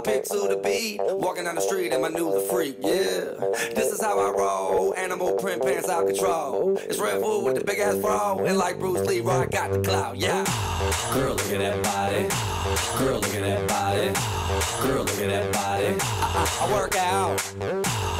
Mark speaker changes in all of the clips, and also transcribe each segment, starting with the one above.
Speaker 1: I pick to the beat, walking down the street and my new the freak, yeah. This is how I roll, animal print pants out control. It's Red Bull with the big ass bra, and like Bruce Lee, I got the clout, yeah. Girl, look at that body. Girl, look at that body. Girl, look at that body. I, I, I work out.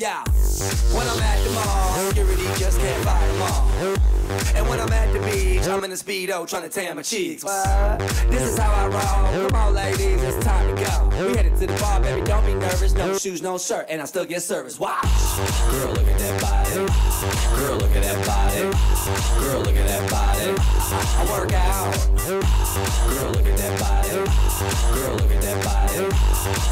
Speaker 1: Yeah. When I'm at the mall, security just can't fight them all. And when I'm at the beach, I'm in a speedo trying to tan my cheeks. What? This is how I roll. Come on, ladies, it's time to go. We headed to the bar, baby. Don't be nervous. No shoes, no shirt, and I still get service. Watch. Girl, look at that body. Girl, look at that body. Girl, look at that body. I work out. Girl, look at that body. Girl, look at that body.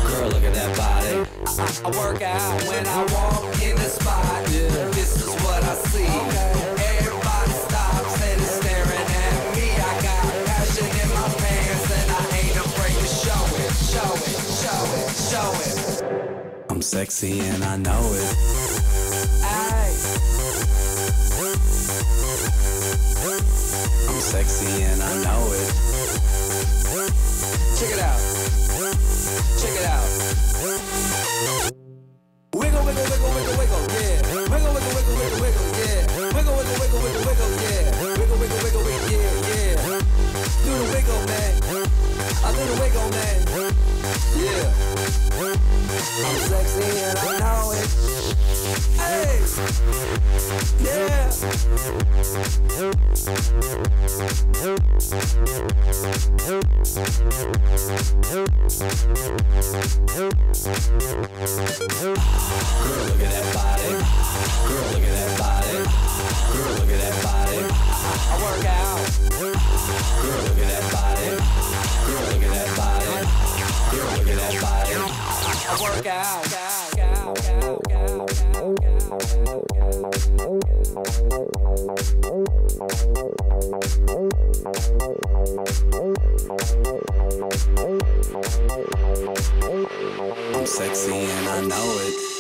Speaker 1: Girl, look at that body. I, I, work out when I walk in the spot. Yeah. This is what I see. Everybody stops and is staring at me. I got passion in my pants and I ain't afraid to show it, show it, show it, show it.
Speaker 2: I'm sexy and I know it.
Speaker 1: Ay.
Speaker 2: I'm sexy and I know it.
Speaker 1: Check it out. Check it out. Wiggle, man. Yeah. I'm sexy and I know it. Hey. Yeah. Girl, look at that body. Girl, look at that body. Girl, look at that body. I work out. Girl, look at that work out.
Speaker 2: I'm sexy and I know it.